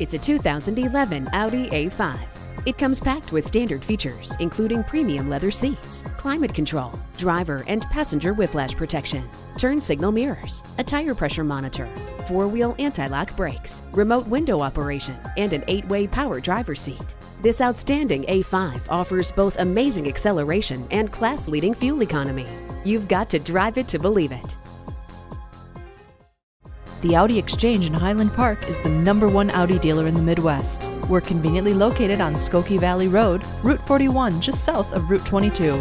It's a 2011 Audi A5. It comes packed with standard features, including premium leather seats, climate control, driver and passenger whiplash protection, turn signal mirrors, a tire pressure monitor, four-wheel anti-lock brakes, remote window operation, and an eight-way power driver seat. This outstanding A5 offers both amazing acceleration and class-leading fuel economy. You've got to drive it to believe it. The Audi Exchange in Highland Park is the number one Audi dealer in the Midwest. We're conveniently located on Skokie Valley Road, Route 41, just south of Route 22.